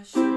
wash